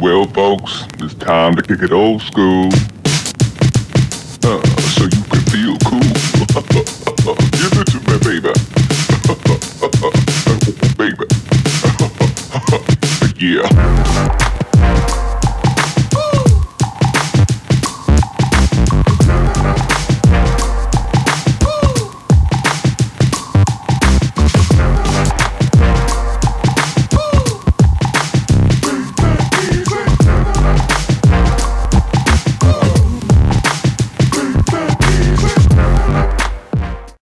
Well, folks, it's time to kick it old school. Uh, so you can feel cool. Give it to me, baby. baby. yeah.